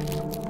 you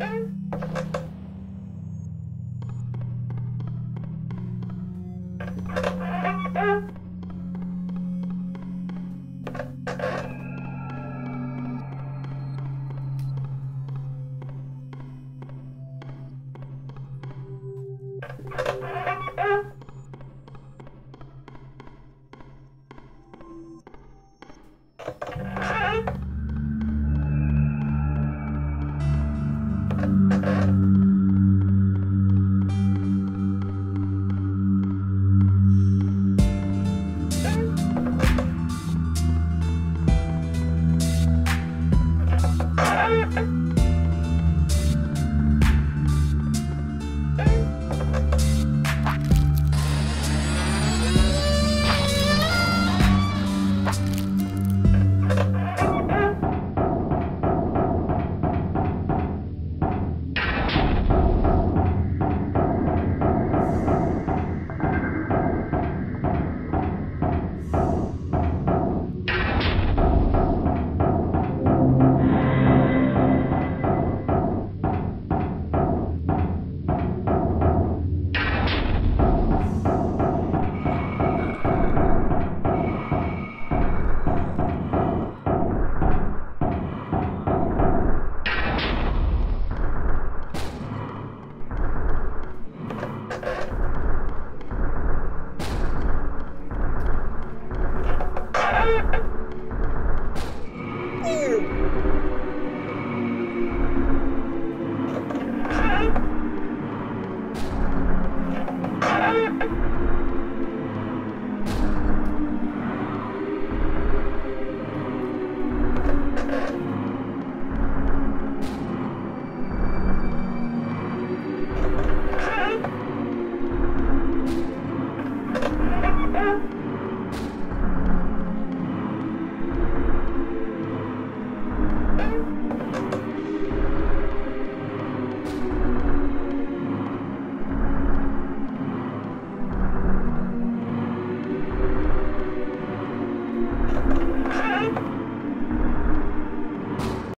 Thank